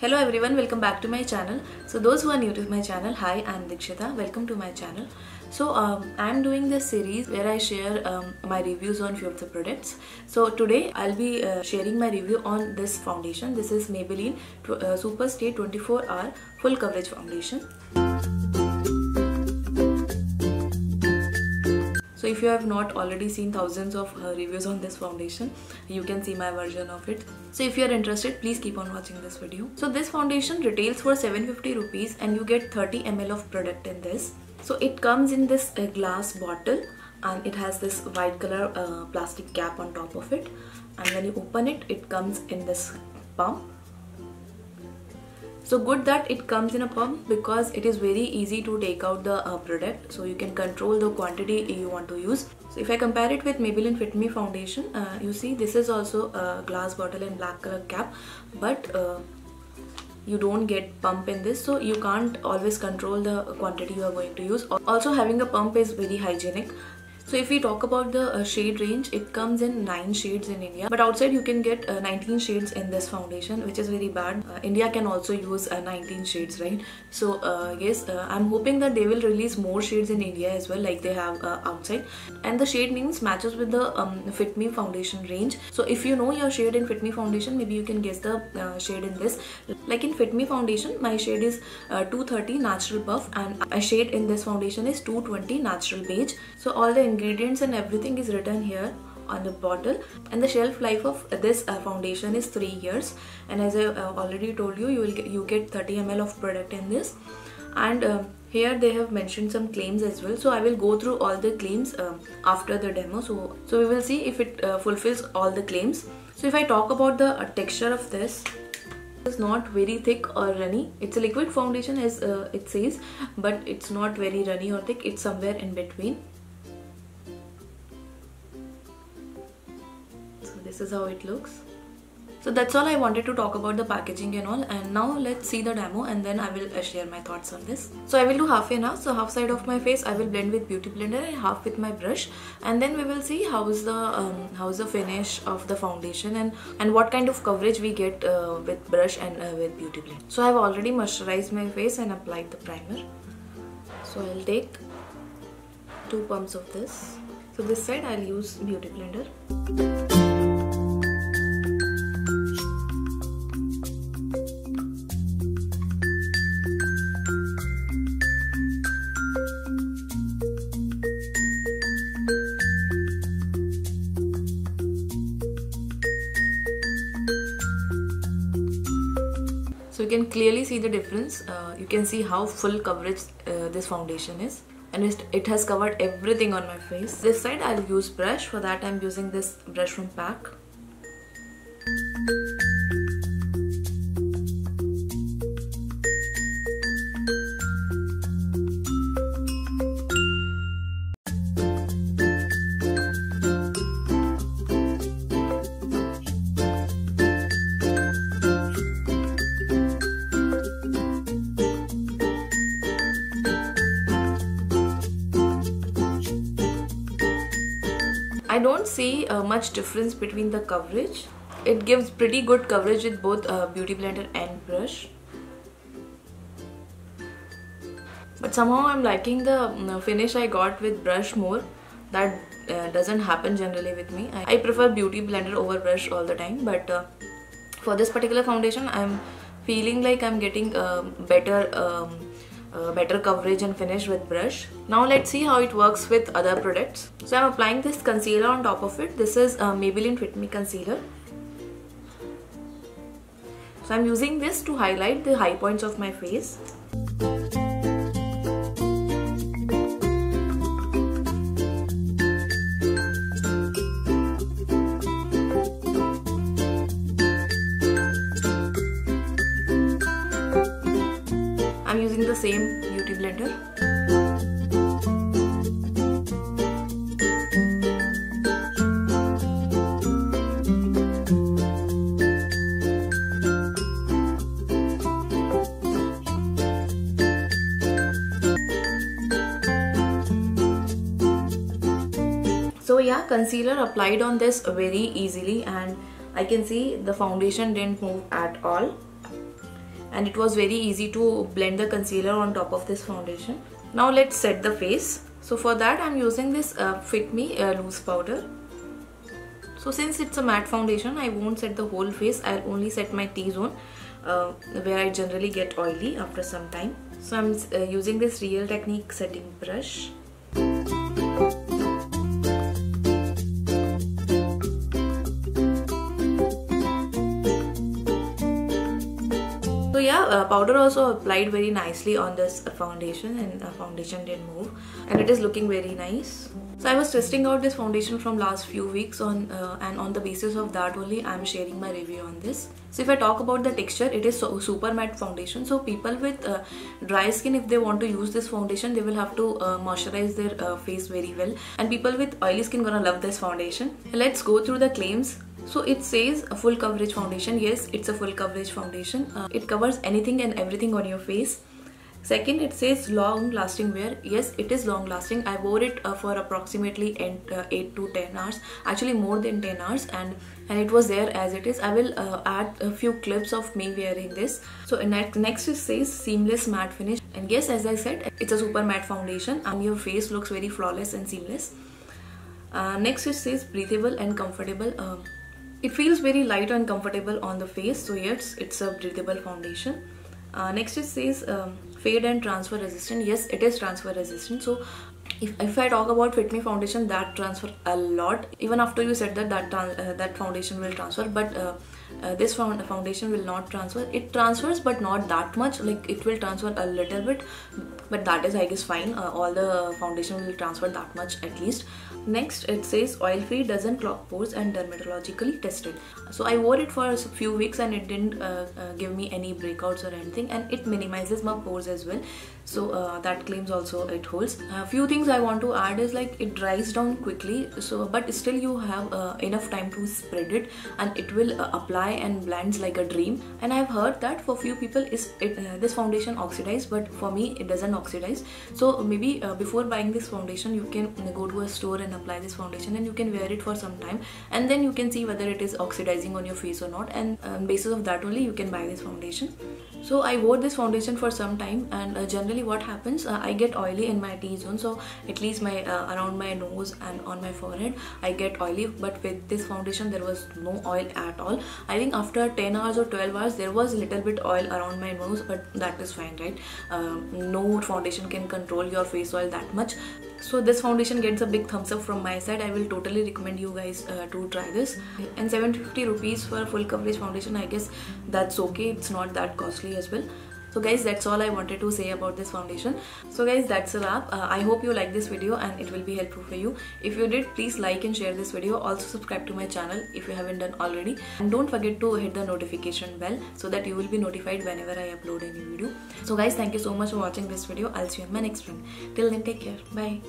Hello everyone, welcome back to my channel. So those who are new to my channel, hi, I'm Dikshita. Welcome to my channel. So um, I'm doing this series where I share um, my reviews on few of the products. So today I'll be uh, sharing my review on this foundation. This is Maybelline uh, Super Stay 24 Hour Full Coverage Foundation. So if you have not already seen thousands of uh, reviews on this foundation, you can see my version of it. So if you are interested, please keep on watching this video. So this foundation retails for 750 rupees and you get 30 ml of product in this. So it comes in this uh, glass bottle and it has this white color uh, plastic cap on top of it. And when you open it, it comes in this pump so good that it comes in a pump because it is very easy to take out the uh, product so you can control the quantity you want to use so if i compare it with maybelline fit me foundation uh, you see this is also a glass bottle and black color cap but uh, you don't get pump in this so you can't always control the quantity you are going to use. Also having a pump is very hygienic so if we talk about the uh, shade range, it comes in 9 shades in India. But outside you can get uh, 19 shades in this foundation, which is very bad. Uh, India can also use uh, 19 shades, right? So uh, yes, uh, I'm hoping that they will release more shades in India as well, like they have outside. And the shade names matches with the um, Fit Me foundation range. So if you know your shade in Fit Me foundation, maybe you can guess the shade in this. Like in Fit Me foundation, my shade is 230 Natural Buff and a shade in this foundation is 220 Natural Beige. So all the ingredients and everything is written here on the bottle. And the shelf life of this uh, foundation is 3 years. And as I uh, already told you you will get, you get 30 ml of product in this. And uh, here they have mentioned some claims as well. So I will go through all the claims after the demo. So so we will see if it fulfills all the claims. So if I talk about the texture of this is not very thick or runny. It's a liquid foundation as uh, it says but it's not very runny or thick. It's somewhere in between this is how it looks so that's all I wanted to talk about the packaging and all and now let's see the demo and then I will uh, share my thoughts on this. So I will do half now. So half side of my face I will blend with beauty blender and half with my brush and then we will see how is the um, how is the finish of the foundation and and what kind of coverage we get uh, with brush and uh, with beauty blender. So I've already moisturized my face and applied the primer. So I'll take two pumps of this. So this side I'll use beauty blender. So you can clearly see the difference. Uh, you can see how full coverage uh, this foundation is. And it, has covered everything on my face. This side I'll use brush. For that I'm using this brush from PAC I don't see uh, much difference between the coverage. It gives pretty good coverage with both uh, Beauty Blender and brush. But somehow I'm liking the finish I got with brush more. That uh, doesn't happen generally with me. I, prefer Beauty Blender over brush all the time. But uh, for this particular foundation, I'm feeling like I'm getting better um, uh, better coverage and finish with brush. Now let's see how it works with other products. So I'm applying this concealer on top of it. This is uh, Maybelline Fit Me Concealer. So I'm using this to highlight the high points of my face. Same beauty blender. So yeah, concealer applied on this very easily and I can see the foundation didn't move at all and it was very easy to blend the concealer on top of this foundation. Now let's set the face. So for that I'm using this uh, Fit Me uh, loose powder. So since it's a matte foundation, I won't set the whole face. I'll only set my T-zone uh, where I generally get oily after some time. So I'm uh, using this Real Technique setting brush. So yeah, uh, powder also applied very nicely on this foundation and the foundation didn't move and it is looking very nice. So I was testing out this foundation from last few weeks on uh, and on the basis of that only I'm sharing my review on this. So if I talk about the texture, it is so super matte foundation. So people with uh, dry skin, if they want to use this foundation, they will have to uh, moisturize their uh, face very well. And people with oily skin gonna love this foundation. Let's go through the claims. So it says a full coverage foundation. Yes, it's a full coverage foundation. Uh, it covers anything and everything on your face. Second, it says long lasting wear. Yes, it is long lasting. I wore it uh, for approximately eight, uh, 8 to 10 hours, actually more than 10 hours, and and it was there as it is. I will uh, add a few clips of me wearing this. So next, next it says seamless matte finish, and yes, as I said, it's a super matte foundation, and your face looks very flawless and seamless. Uh, next it says breathable and comfortable. It feels very light and comfortable on the face, so yes, it's a breathable foundation. Uh, next it says um, fade and transfer resistant. Yes it is transfer resistant. So if, if I talk about Fit Me foundation that transfer a lot. Even after you said that that, uh, that foundation will transfer but uh, uh, this foundation will not transfer. It transfers but not that much. Like it will transfer a little bit but that is I guess fine. Uh, all the foundation will transfer that much at least. Next it says oil free doesn't clog pores and dermatologically tested. So I wore it for a few weeks and it didn't uh, uh, give me any breakouts or anything and it minimizes my pores as well. So uh, that claims also it holds. A few things I want to add is like it dries down quickly. So but still you have uh, enough time to spread it and it will uh, apply and blends like a dream. And I've heard that for few people is it, uh, this foundation oxidized but for me it doesn't oxidize. So maybe uh, before buying this foundation you can go to a store and apply this foundation and you can wear it for some time. And then you can see whether it is oxidizing on your face or not. And on basis of that only you can buy this foundation so I wore this foundation for some time and uh, generally what happens uh, I get oily in my T-zone so at least my uh, around my nose and on my forehead I get oily. But with this foundation there was no oil at all. I think after 10 hours or 12 hours there was a little bit oil around my nose but that is fine right? Um, no foundation can control your face oil that much so this foundation gets a big thumbs up from my side. I will totally recommend you guys uh, to try this. And 750 rupees for full coverage foundation i guess that's okay. It's not that costly as well so guys that's all i wanted to say about this foundation. So guys that's a wrap. Uh, i hope you like this video and it will be helpful for you. If you did please like and share this video. Also subscribe to my channel if you haven't done already. And don't forget to hit the notification bell so that you will be notified whenever i upload a new video. So guys thank you so much for watching this video. I'll see you in my next one. Till then take care. Bye